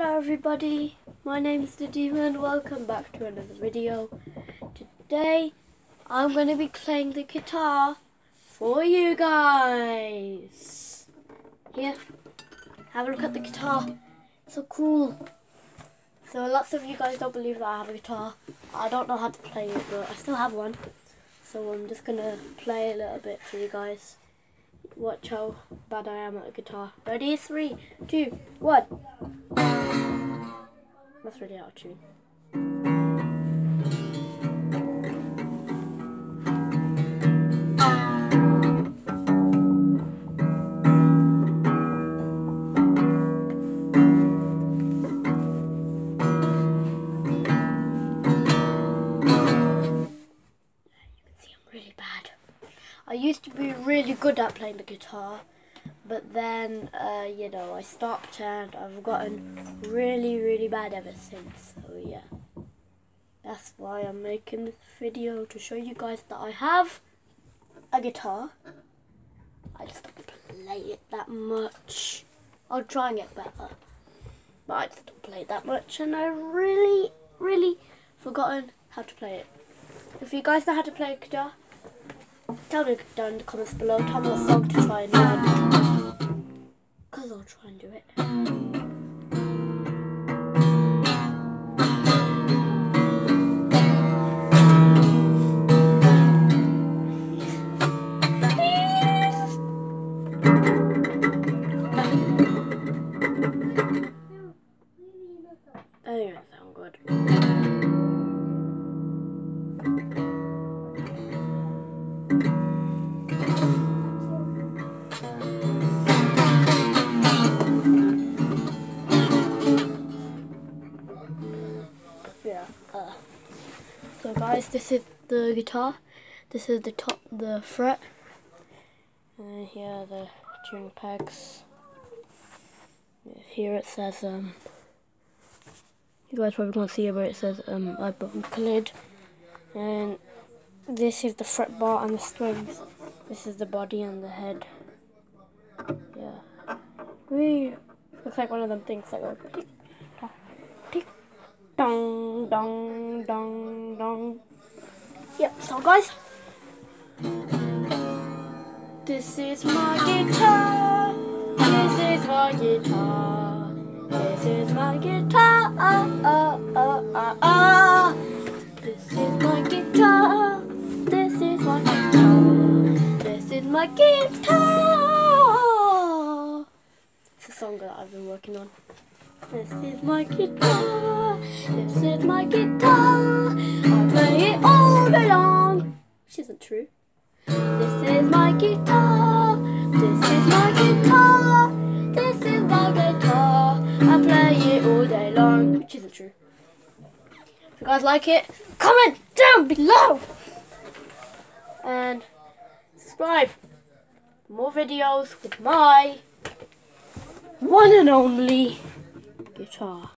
Hello everybody, my name is the Demon, welcome back to another video. Today I'm going to be playing the guitar for you guys. Here, have a look at the guitar, so cool. So lots of you guys don't believe that I have a guitar. I don't know how to play it but I still have one. So I'm just going to play a little bit for you guys. Watch how bad I am at the guitar. Ready? Three, two, one. That's really out of tune. I used to be really good at playing the guitar, but then, uh, you know, I stopped and I've gotten really, really bad ever since. So, yeah. That's why I'm making this video to show you guys that I have a guitar. I just don't play it that much. I'll try and get better. But I just don't play it that much and I really, really forgotten how to play it. If you guys know how to play a guitar, tell me down in the comments below. Tell me what song to try and learn. Because I'll try and do it. Didn't sound good. This is the guitar. This is the top, the fret. And here are the tuning pegs. Here it says um. You guys probably can't see it, but it says um lid. And this is the fret bar and the strings. This is the body and the head. Yeah. Wee. Looks like one of them things that go tick tick dong dong dong dong. So guys. This is my guitar. This is my guitar. This is my guitar. Ah, ah, ah, ah, ah. This is my guitar. This is my guitar. This is my guitar. It's a song that I've been working on. This is my guitar. This is my guitar. I play Isn't true. This is my guitar. This is my guitar. This is my guitar. I play it all day long. Which isn't true. If you guys like it, comment down below. And subscribe for more videos with my one and only guitar.